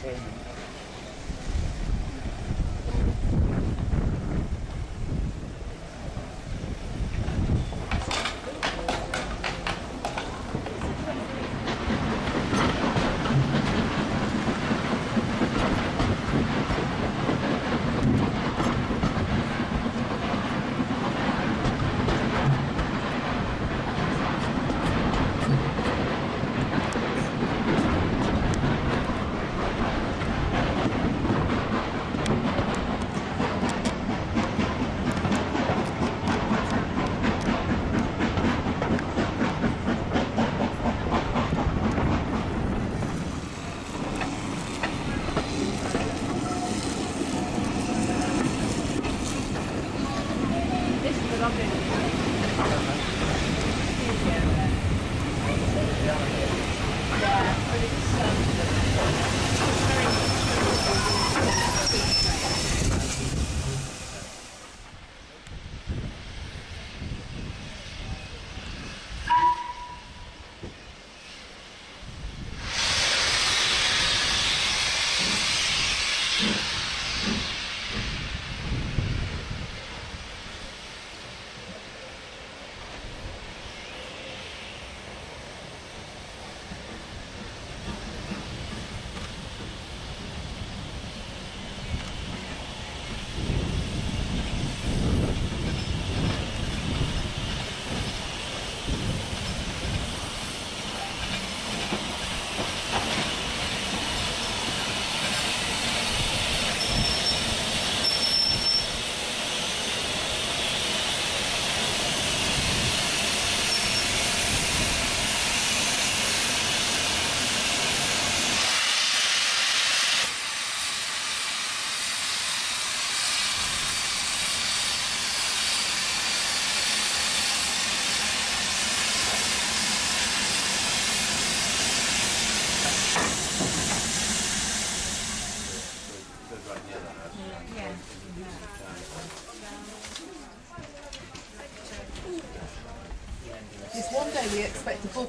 training.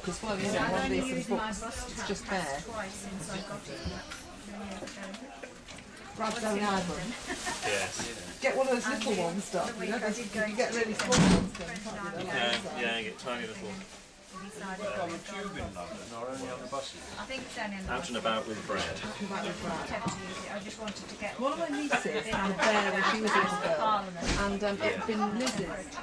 Book as well, you know, I'm one only day some using my books. It's just fair. twice since I got it. Yeah, Raspberry Island. Yes. Get one of those little ones stuff. You know, those, you can get really small ones then, can't you? Yeah, yeah, you get tiny little we decided On to the tube in London or only on the buses? I think it's only on the out and about with bread. Talking about the brand. attempt to use it. I just wanted to get One of my nieces had a bear when she was a little girl, Parliament. and um, it had been lizards